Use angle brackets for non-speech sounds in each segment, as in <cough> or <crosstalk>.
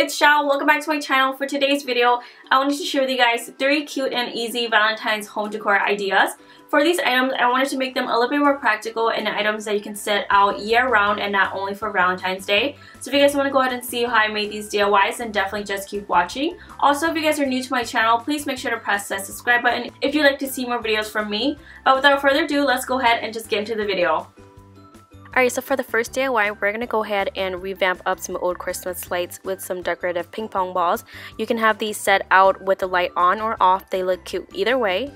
It's Xao. Welcome back to my channel. For today's video, I wanted to share with you guys three cute and easy Valentine's home decor ideas. For these items, I wanted to make them a little bit more practical and items that you can set out year-round and not only for Valentine's Day. So if you guys want to go ahead and see how I made these DIYs, then definitely just keep watching. Also, if you guys are new to my channel, please make sure to press that subscribe button if you'd like to see more videos from me. But without further ado, let's go ahead and just get into the video. Alright, so for the first DIY, we're going to go ahead and revamp up some old Christmas lights with some decorative ping pong balls. You can have these set out with the light on or off, they look cute either way.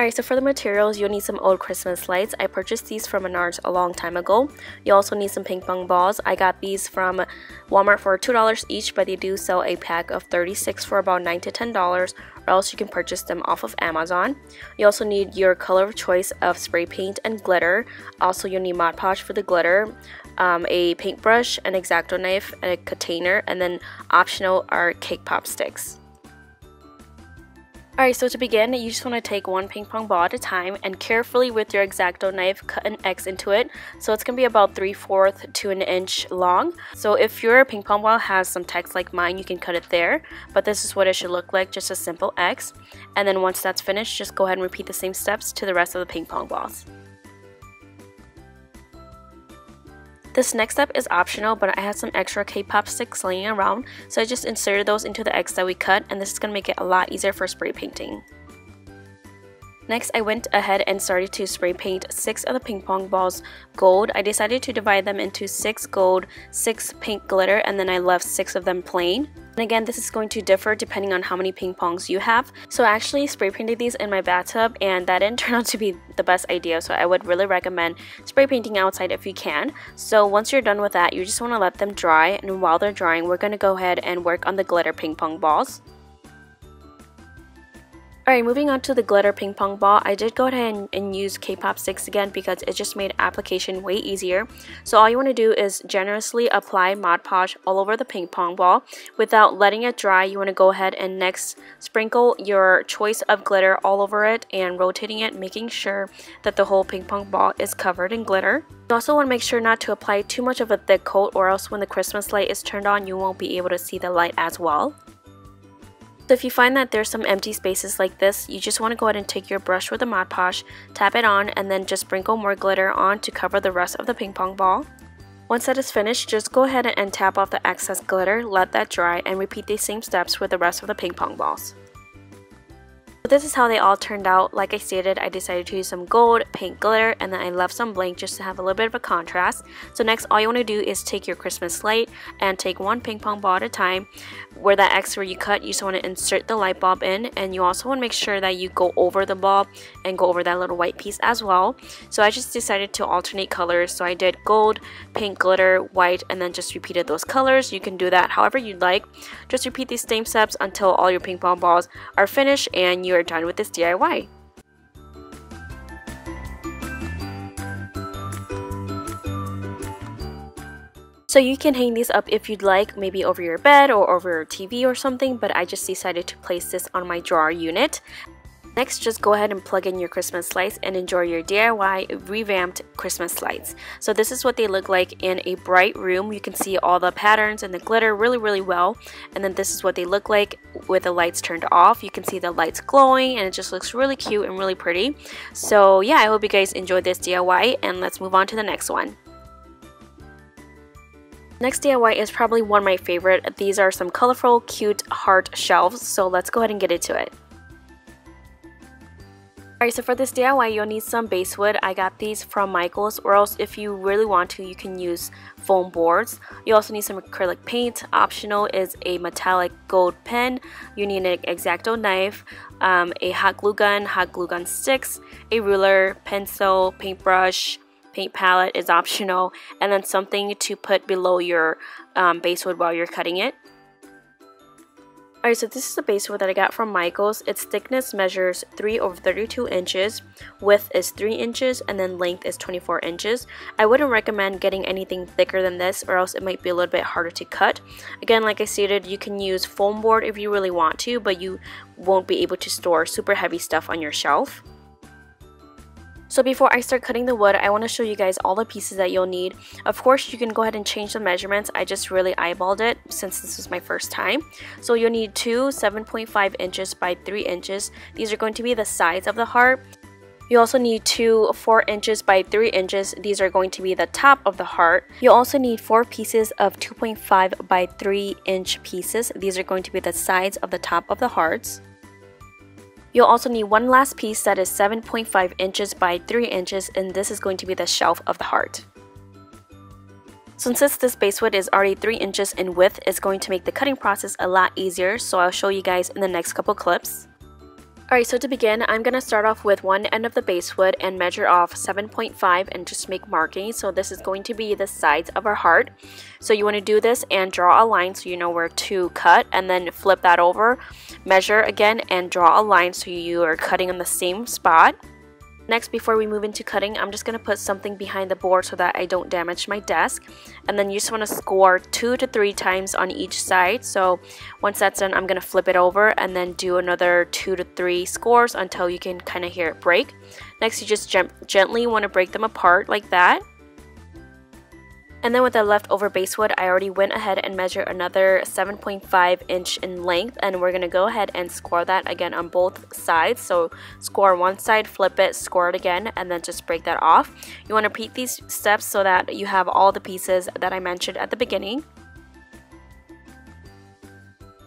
Alright, so for the materials, you'll need some old Christmas lights. I purchased these from Menards a long time ago. You also need some ping pong balls. I got these from Walmart for $2 each, but they do sell a pack of 36 for about 9 to $10, or else you can purchase them off of Amazon. You also need your color of choice of spray paint and glitter. Also, you'll need Mod Podge for the glitter, um, a paintbrush, an X-Acto knife, a container, and then optional are cake pop sticks. Alright, so to begin, you just want to take one ping pong ball at a time and carefully with your X-Acto knife cut an X into it. So it's going to be about 3 4 to an inch long. So if your ping pong ball has some text like mine, you can cut it there. But this is what it should look like, just a simple X. And then once that's finished, just go ahead and repeat the same steps to the rest of the ping pong balls. This next step is optional, but I had some extra cake pop sticks laying around, so I just inserted those into the X that we cut, and this is going to make it a lot easier for spray painting. Next, I went ahead and started to spray paint 6 of the ping pong balls gold. I decided to divide them into 6 gold, 6 pink glitter, and then I left 6 of them plain. And again, this is going to differ depending on how many ping pongs you have. So I actually spray painted these in my bathtub and that didn't <laughs> turn out to be the best idea. So I would really recommend spray painting outside if you can. So once you're done with that, you just want to let them dry. And while they're drying, we're going to go ahead and work on the glitter ping pong balls. Alright, moving on to the glitter ping pong ball, I did go ahead and, and use cake pop sticks again because it just made application way easier. So all you want to do is generously apply Mod Podge all over the ping pong ball. Without letting it dry, you want to go ahead and next sprinkle your choice of glitter all over it and rotating it, making sure that the whole ping pong ball is covered in glitter. You also want to make sure not to apply too much of a thick coat or else when the Christmas light is turned on, you won't be able to see the light as well. So if you find that there's some empty spaces like this, you just want to go ahead and take your brush with a Mod Podge, tap it on, and then just sprinkle more glitter on to cover the rest of the ping pong ball. Once that is finished, just go ahead and tap off the excess glitter, let that dry, and repeat the same steps with the rest of the ping pong balls. But this is how they all turned out. Like I stated, I decided to use some gold, pink glitter, and then I left some blank just to have a little bit of a contrast. So next, all you want to do is take your Christmas light and take one ping pong ball at a time. Where that X where you cut, you just want to insert the light bulb in, and you also want to make sure that you go over the bulb and go over that little white piece as well. So I just decided to alternate colors. So I did gold, pink glitter, white, and then just repeated those colors. You can do that however you'd like. Just repeat these same steps until all your ping pong balls are finished and you are done with this DIY. So you can hang these up if you'd like, maybe over your bed or over your TV or something, but I just decided to place this on my drawer unit. Next, just go ahead and plug in your Christmas lights and enjoy your DIY revamped Christmas lights. So this is what they look like in a bright room. You can see all the patterns and the glitter really, really well. And then this is what they look like with the lights turned off. You can see the lights glowing and it just looks really cute and really pretty. So yeah, I hope you guys enjoyed this DIY and let's move on to the next one. Next DIY is probably one of my favorite. These are some colorful, cute heart shelves, so let's go ahead and get into it. Alright, so for this DIY, you'll need some basswood. I got these from Michaels, or else if you really want to, you can use foam boards. You also need some acrylic paint. Optional is a metallic gold pen. You need an X-Acto knife, um, a hot glue gun, hot glue gun sticks, a ruler, pencil, paintbrush, paint palette is optional, and then something to put below your um, basswood while you're cutting it. Alright, so this is the basswood that I got from Michaels. Its thickness measures 3 over 32 inches, width is 3 inches, and then length is 24 inches. I wouldn't recommend getting anything thicker than this or else it might be a little bit harder to cut. Again, like I stated, you can use foam board if you really want to, but you won't be able to store super heavy stuff on your shelf. So before I start cutting the wood, I want to show you guys all the pieces that you'll need. Of course, you can go ahead and change the measurements. I just really eyeballed it since this was my first time. So you'll need two 7.5 inches by 3 inches. These are going to be the sides of the heart. You also need two 4 inches by 3 inches. These are going to be the top of the heart. You also need 4 pieces of 2.5 by 3 inch pieces. These are going to be the sides of the top of the hearts. You'll also need one last piece that is 7.5 inches by 3 inches and this is going to be the shelf of the heart. So since this basswood is already 3 inches in width, it's going to make the cutting process a lot easier so I'll show you guys in the next couple clips. Alright, so to begin, I'm going to start off with one end of the basswood and measure off 7.5 and just make markings. So this is going to be the sides of our heart. So you want to do this and draw a line so you know where to cut and then flip that over, measure again and draw a line so you are cutting on the same spot. Next, before we move into cutting, I'm just going to put something behind the board so that I don't damage my desk. And then you just want to score two to three times on each side. So once that's done, I'm going to flip it over and then do another two to three scores until you can kind of hear it break. Next, you just gently want to break them apart like that. And then with the leftover basswood, I already went ahead and measured another 7.5 inch in length and we're going to go ahead and score that again on both sides. So score one side, flip it, score it again, and then just break that off. You want to repeat these steps so that you have all the pieces that I mentioned at the beginning.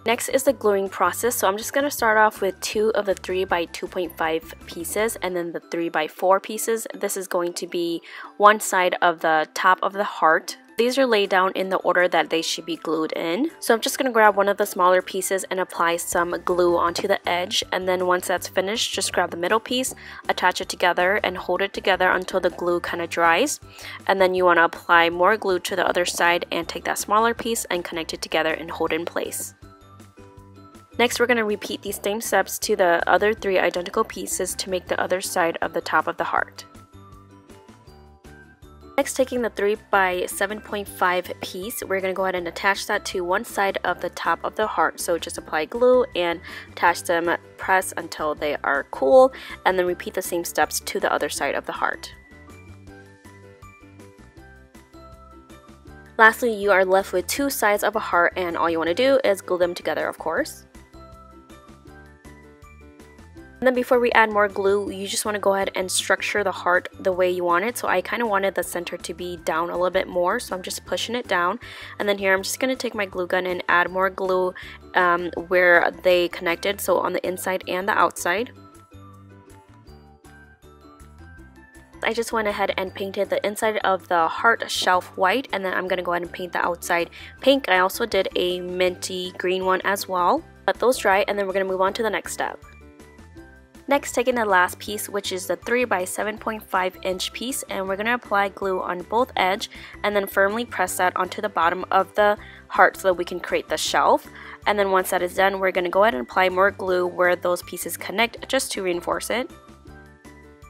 Next is the gluing process. So I'm just going to start off with two of the 3 by 2.5 pieces and then the 3 by 4 pieces. This is going to be one side of the top of the heart. These are laid down in the order that they should be glued in. So I'm just going to grab one of the smaller pieces and apply some glue onto the edge. And then once that's finished, just grab the middle piece, attach it together and hold it together until the glue kind of dries. And then you want to apply more glue to the other side and take that smaller piece and connect it together and hold in place. Next, we're going to repeat these same steps to the other three identical pieces to make the other side of the top of the heart. Next, taking the 3 by 7.5 piece, we're going to go ahead and attach that to one side of the top of the heart. So just apply glue and attach them, press until they are cool, and then repeat the same steps to the other side of the heart. Lastly, you are left with two sides of a heart and all you want to do is glue them together, of course. And then before we add more glue, you just want to go ahead and structure the heart the way you want it. So I kind of wanted the center to be down a little bit more, so I'm just pushing it down. And then here I'm just going to take my glue gun and add more glue um, where they connected, so on the inside and the outside. I just went ahead and painted the inside of the heart shelf white and then I'm going to go ahead and paint the outside pink. I also did a minty green one as well. Let those dry and then we're going to move on to the next step. Next, taking the last piece, which is the 3 by 7.5 inch piece, and we're going to apply glue on both edge and then firmly press that onto the bottom of the heart so that we can create the shelf. And then once that is done, we're going to go ahead and apply more glue where those pieces connect just to reinforce it.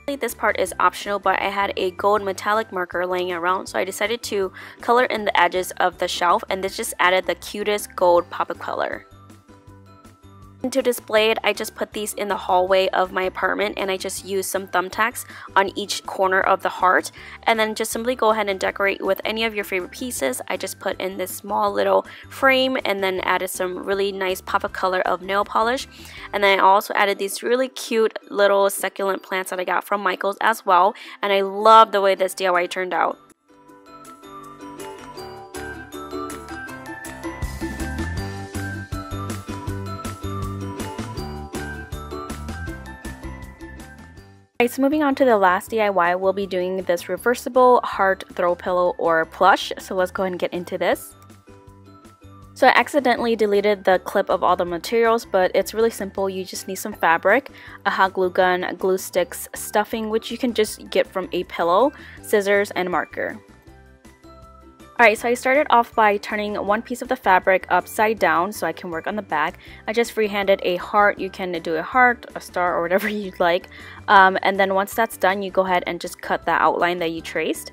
This part is optional, but I had a gold metallic marker laying around, so I decided to color in the edges of the shelf, and this just added the cutest gold pop of color. To display it, I just put these in the hallway of my apartment and I just use some thumbtacks on each corner of the heart and then just simply go ahead and decorate with any of your favorite pieces. I just put in this small little frame and then added some really nice pop of color of nail polish and then I also added these really cute little succulent plants that I got from Michaels as well and I love the way this DIY turned out. So moving on to the last DIY, we'll be doing this reversible heart throw pillow or plush. So let's go ahead and get into this. So I accidentally deleted the clip of all the materials, but it's really simple. You just need some fabric, a hot glue gun, glue sticks, stuffing, which you can just get from a pillow, scissors, and marker. Alright, so I started off by turning one piece of the fabric upside down so I can work on the back. I just freehanded a heart. You can do a heart, a star, or whatever <laughs> you'd like. Um, and then once that's done, you go ahead and just cut the outline that you traced.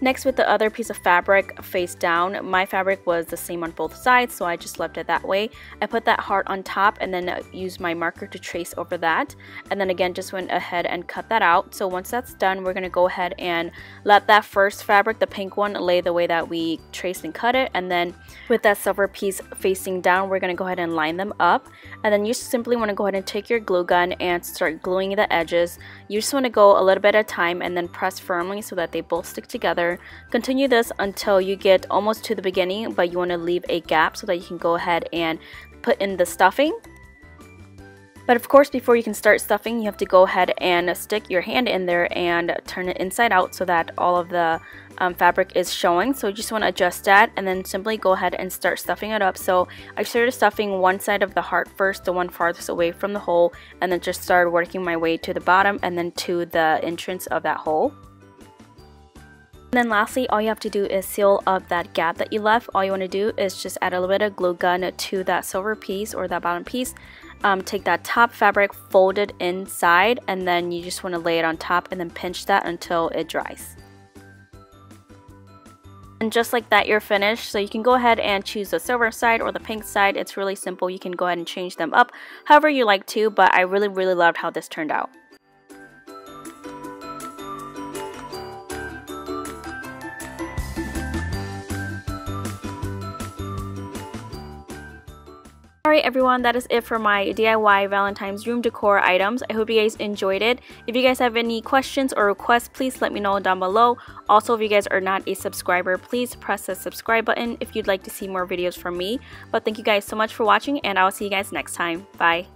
Next with the other piece of fabric face down, my fabric was the same on both sides so I just left it that way. I put that heart on top and then uh, used my marker to trace over that and then again just went ahead and cut that out. So once that's done we're going to go ahead and let that first fabric, the pink one, lay the way that we traced and cut it and then with that silver piece facing down we're going to go ahead and line them up and then you simply want to go ahead and take your glue gun and start gluing the edges. You just want to go a little bit at a time and then press firmly so that they both stick together together. Continue this until you get almost to the beginning, but you want to leave a gap so that you can go ahead and put in the stuffing. But of course, before you can start stuffing, you have to go ahead and stick your hand in there and turn it inside out so that all of the um, fabric is showing. So you just want to adjust that and then simply go ahead and start stuffing it up. So I started stuffing one side of the heart first, the one farthest away from the hole, and then just started working my way to the bottom and then to the entrance of that hole. And then lastly, all you have to do is seal up that gap that you left. All you want to do is just add a little bit of glue gun to that silver piece or that bottom piece. Um, take that top fabric, fold it inside, and then you just want to lay it on top and then pinch that until it dries. And just like that, you're finished. So you can go ahead and choose the silver side or the pink side. It's really simple. You can go ahead and change them up however you like to, but I really, really loved how this turned out. Alright everyone, that is it for my DIY Valentine's room decor items. I hope you guys enjoyed it. If you guys have any questions or requests, please let me know down below. Also, if you guys are not a subscriber, please press the subscribe button if you'd like to see more videos from me. But thank you guys so much for watching and I'll see you guys next time. Bye!